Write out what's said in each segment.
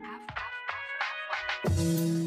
Thank you.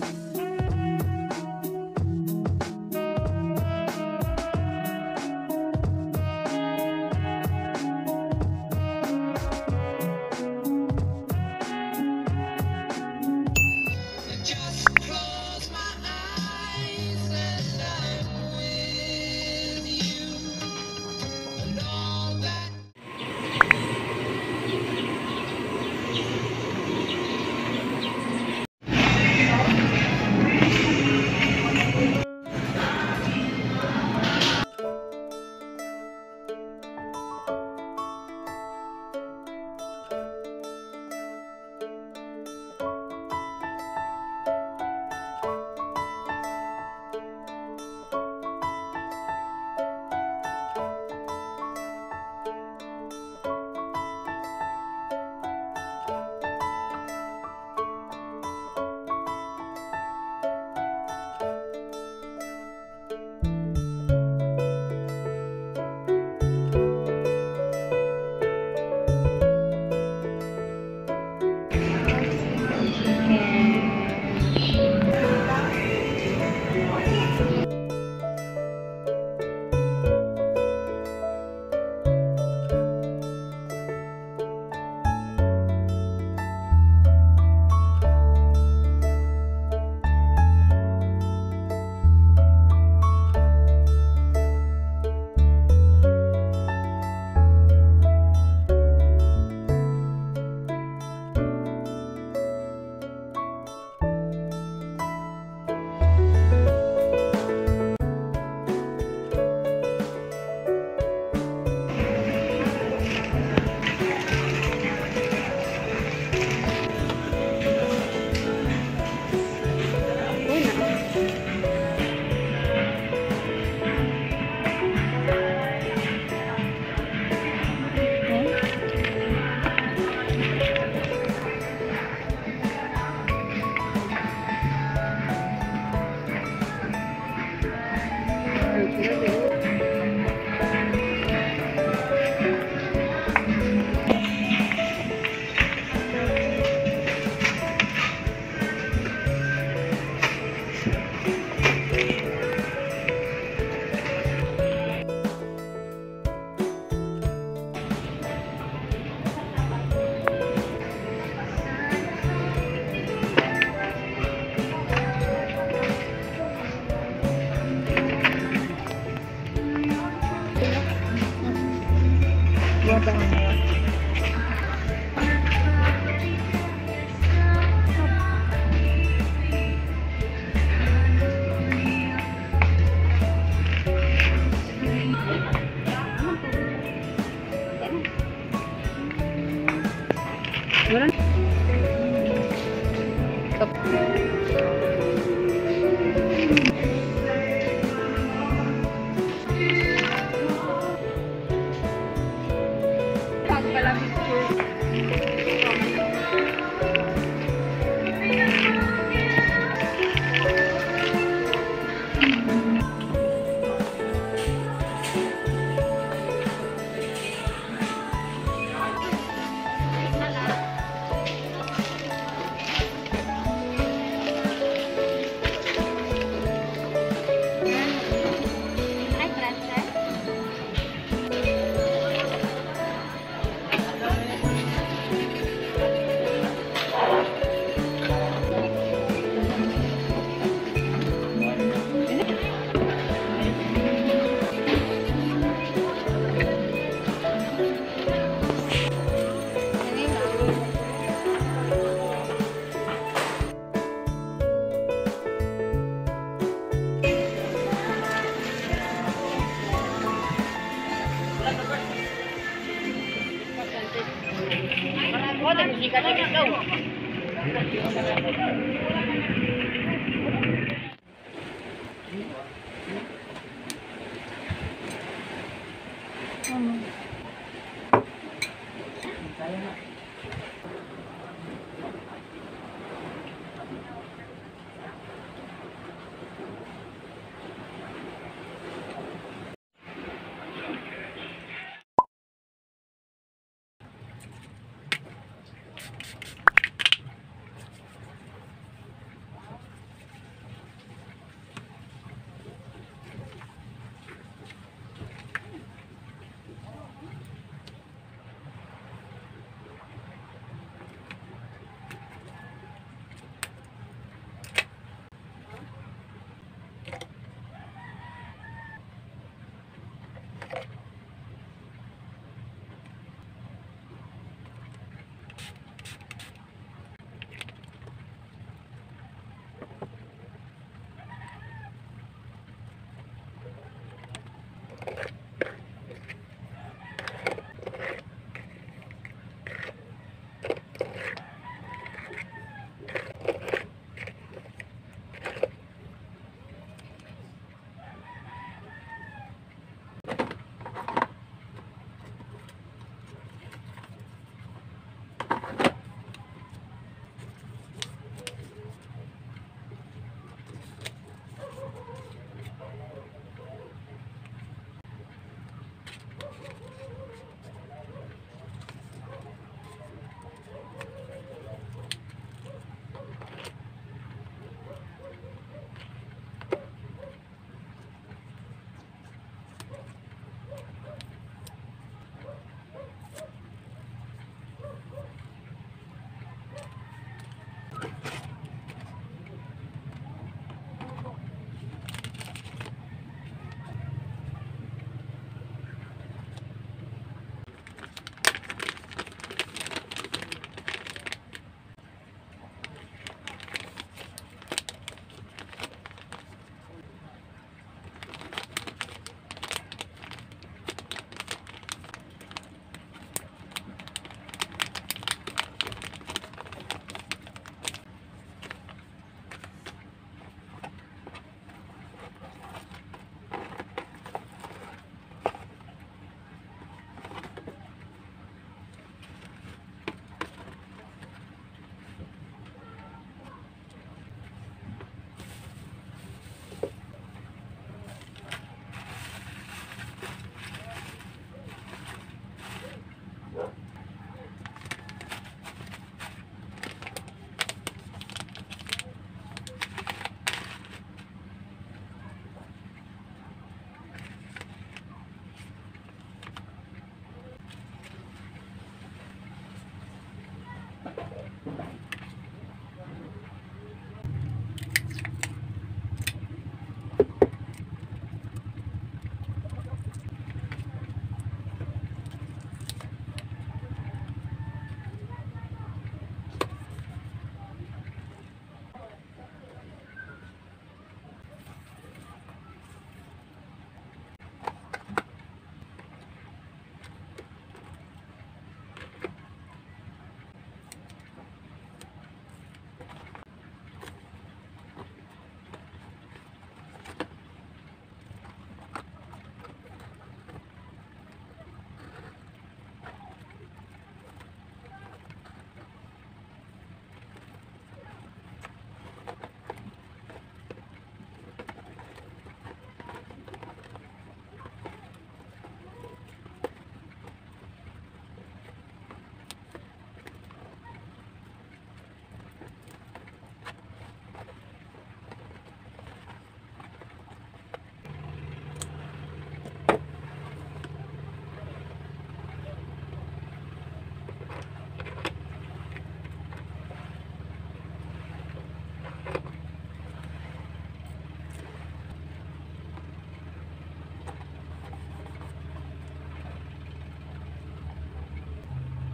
Thank you. 감. Ano? Kaya na.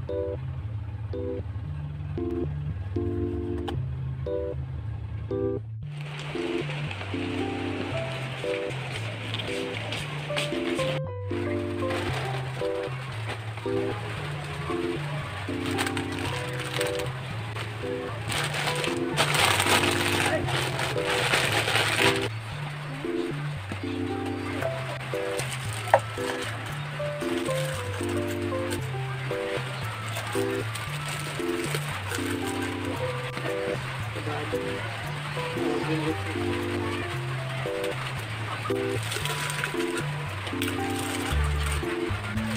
Thank you. Thank you.